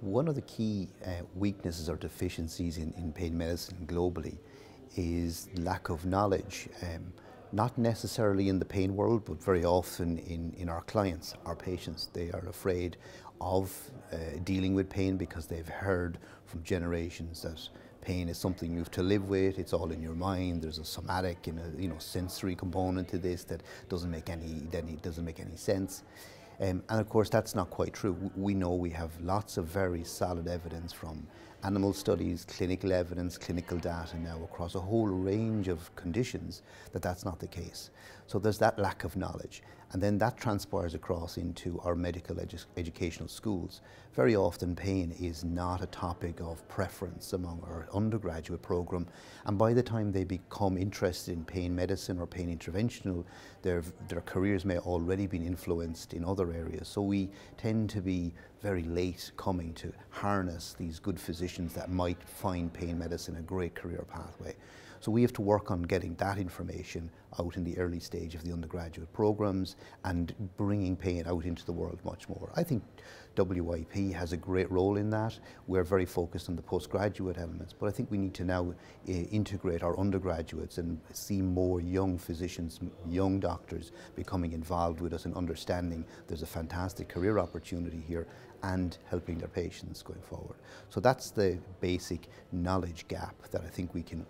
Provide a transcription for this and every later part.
One of the key uh, weaknesses or deficiencies in, in pain medicine globally is lack of knowledge. Um, not necessarily in the pain world, but very often in, in our clients, our patients. They are afraid of uh, dealing with pain because they've heard from generations that pain is something you have to live with, it's all in your mind, there's a somatic and a you know, sensory component to this that doesn't make any, that doesn't make any sense. Um, and of course, that's not quite true. We know we have lots of very solid evidence from animal studies, clinical evidence, clinical data now across a whole range of conditions that that's not the case. So there's that lack of knowledge. And then that transpires across into our medical edu educational schools. Very often pain is not a topic of preference among our undergraduate program. And by the time they become interested in pain medicine or pain interventional, their, their careers may already been influenced in other areas. So we tend to be very late coming to harness these good physicians that might find pain medicine a great career pathway. So we have to work on getting that information out in the early stage of the undergraduate programs and bringing pain out into the world much more. I think WIP has a great role in that. We're very focused on the postgraduate elements, but I think we need to now uh, integrate our undergraduates and see more young physicians, young doctors becoming involved with us and understanding there's a fantastic career opportunity here and helping their patients going forward. So that's the basic knowledge gap that I think we can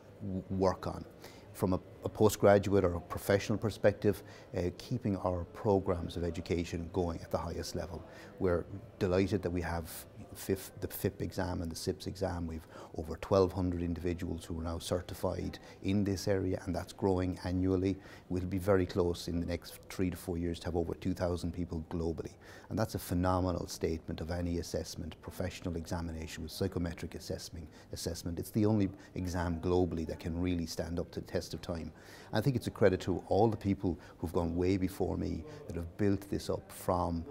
work on. From a, a postgraduate or a professional perspective, uh, keeping our programs of education going at the highest level. We're delighted that we have FIPP, the FIPP exam and the CIPS exam. We've over 1,200 individuals who are now certified in this area and that's growing annually. We'll be very close in the next three to four years to have over 2,000 people globally. And that's a phenomenal statement of any assessment, professional examination with psychometric assessment. assessment. It's the only exam globally that can really stand up to the test of time. I think it's a credit to all the people who've gone way before me that have built this up from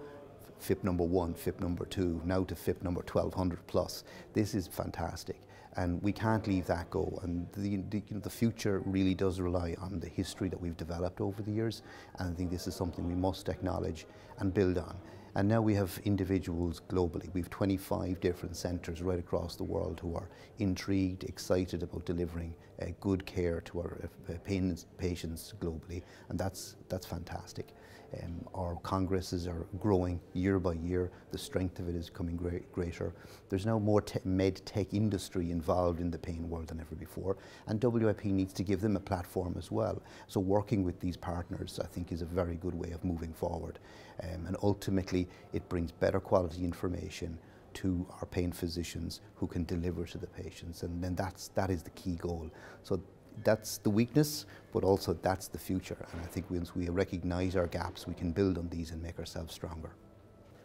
FIPP number one, FIPP number two, now to FIPP number 1200 plus. This is fantastic and we can't leave that go. And the, the, you know, the, future really does rely on the history that we've developed over the years, and I think this is something we must acknowledge and build on. And now we have individuals globally. We have 25 different centres right across the world who are intrigued, excited about delivering uh, good care to our uh, patients globally, and that's, that's fantastic. Um, our congresses are growing year by year. The strength of it is becoming great, greater. There's now more te med tech industry involved in the pain world than ever before, and WIP needs to give them a platform as well. So working with these partners, I think, is a very good way of moving forward. Um, and ultimately, it brings better quality information to our pain physicians who can deliver to the patients, and then that's that is the key goal. So that's the weakness, but also that's the future. And I think once we recognize our gaps, we can build on these and make ourselves stronger.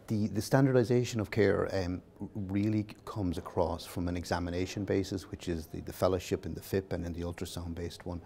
The, the standardization of care um, really comes across from an examination basis, which is the, the fellowship in the FIPP and in the ultrasound-based one.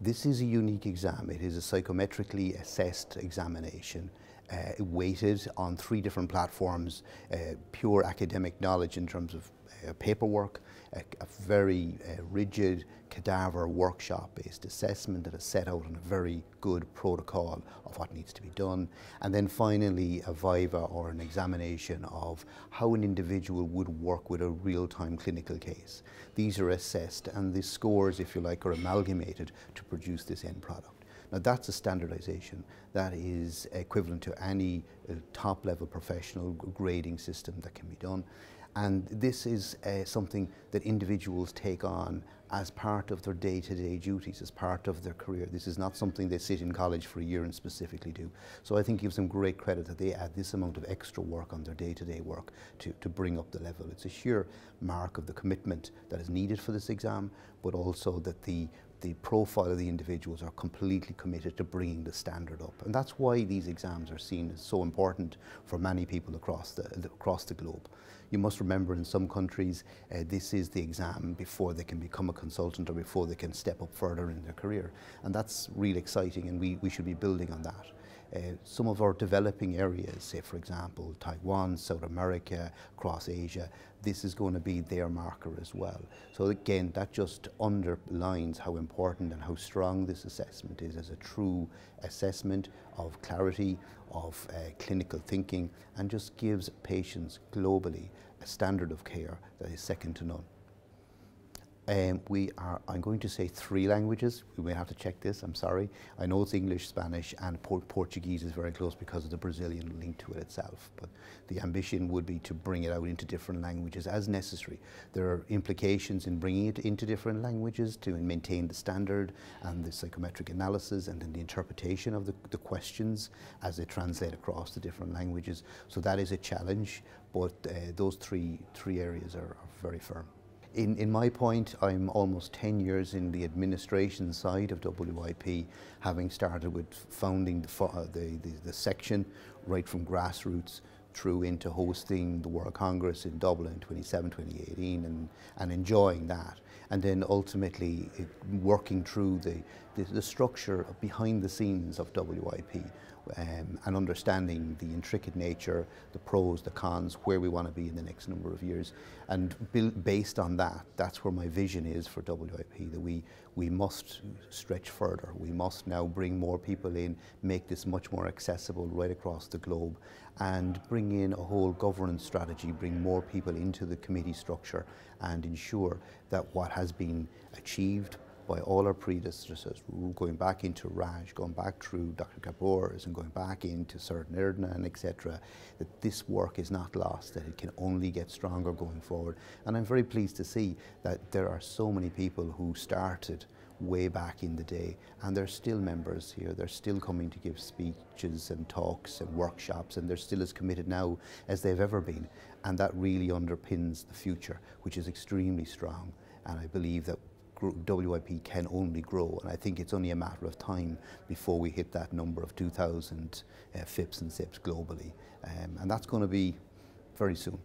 This is a unique exam. It is a psychometrically assessed examination uh, weighted on three different platforms, uh, pure academic knowledge in terms of uh, paperwork, a, a very uh, rigid cadaver workshop-based assessment that is set out on a very good protocol of what needs to be done. And then finally, a viva or an examination of how an individual would work with a real-time clinical case. These are assessed and the scores, if you like, are amalgamated to produce this end product. Now that's a standardization that is equivalent to any uh, top level professional grading system that can be done. And this is uh, something that individuals take on as part of their day-to-day -day duties, as part of their career. This is not something they sit in college for a year and specifically do. So I think it gives them great credit that they add this amount of extra work on their day-to-day -day work to, to bring up the level. It's a sheer mark of the commitment that is needed for this exam, but also that the the profile of the individuals are completely committed to bringing the standard up. And that's why these exams are seen as so important for many people across the, across the globe. You must remember in some countries, uh, this is the exam before they can become a consultant or before they can step up further in their career. And that's really exciting and we, we should be building on that. Uh, some of our developing areas, say for example Taiwan, South America, across Asia, this is going to be their marker as well. So again, that just underlines how important and how strong this assessment is as a true assessment of clarity, of uh, clinical thinking, and just gives patients globally a standard of care that is second to none. Um, we are, I'm going to say three languages. We may have to check this, I'm sorry. I know it's English, Spanish, and Port Portuguese is very close because of the Brazilian link to it itself. But the ambition would be to bring it out into different languages as necessary. There are implications in bringing it into different languages to maintain the standard and the psychometric analysis and then the interpretation of the, the questions as they translate across the different languages. So that is a challenge, but uh, those three, three areas are, are very firm. In, in my point, I'm almost 10 years in the administration side of WIP, having started with founding the, uh, the, the, the section right from grassroots through into hosting the World Congress in Dublin 27, 2018 and, and enjoying that. And then ultimately working through the, the, the, structure behind the scenes of WIP um, and understanding the intricate nature, the pros, the cons, where we want to be in the next number of years. And build, based on that, that's where my vision is for WIP, that we, we must stretch further. We must now bring more people in, make this much more accessible right across the globe, and bring in a whole governance strategy, bring more people into the committee structure, and ensure that what has been achieved by all our predecessors, going back into Raj, going back through Dr. Kapoor's and going back into Sir and etc., that this work is not lost, that it can only get stronger going forward. And I'm very pleased to see that there are so many people who started way back in the day and they're still members here they're still coming to give speeches and talks and workshops and they're still as committed now as they've ever been and that really underpins the future which is extremely strong and I believe that WIP can only grow, and I think it's only a matter of time before we hit that number of 2,000 uh, FIPPs and CIPS globally, um, and that's going to be very soon.